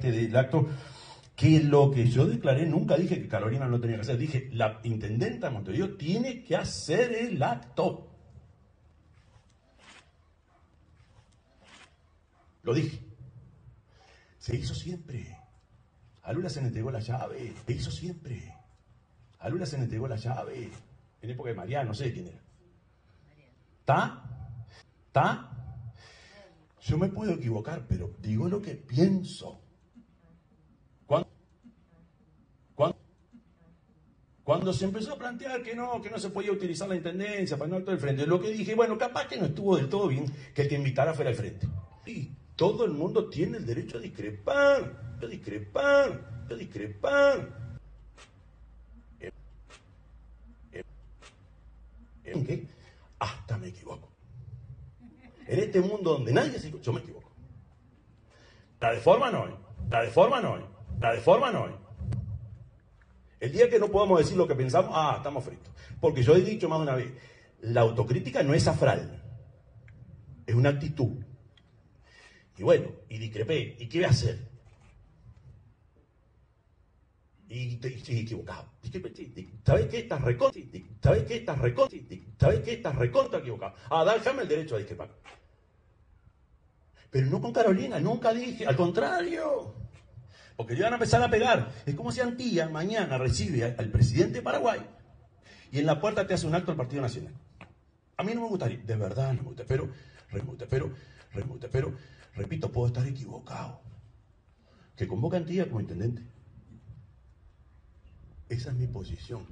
del acto que lo que yo declaré, nunca dije que Carolina no tenía que hacer, dije, la intendenta de Montevideo tiene que hacer el acto. Lo dije. Se hizo siempre. A Lula se le entregó la llave. Se hizo siempre. A Lula se le entregó la llave. En época de María, no sé quién era. ¿Está? ¿Está? Yo me puedo equivocar, pero digo lo que pienso. Cuando se empezó a plantear que no, que no se podía utilizar la intendencia para el acto del frente, lo que dije, bueno, capaz que no estuvo del todo bien que el que invitara fuera al frente. Y todo el mundo tiene el derecho a discrepar, a discrepar, a discrepar. ¿En qué? Hasta me equivoco. En este mundo donde nadie se yo me equivoco. La de forma no la de forma no la de forma no. El día que no podamos decir lo que pensamos, ah, estamos fritos. Porque yo he dicho más de una vez, la autocrítica no es afral, es una actitud. Y bueno, y discrepé, ¿y qué voy a hacer? Y estoy equivocado. ¿Sabes qué? Estás recontra. ¿Sabes qué? Estás recontra. ¿Sabes qué? Estás recontra equivocado. Ah, déjame el derecho a discrepar. Pero no con Carolina, nunca dije, al contrario. Porque le van a empezar a pegar. Es como si Antilla mañana recibe al presidente de Paraguay y en la puerta te hace un acto del Partido Nacional. A mí no me gustaría, de verdad no me gusta, pero, pero, pero, repito, puedo estar equivocado. Que convoca Antilla como intendente. Esa es mi posición.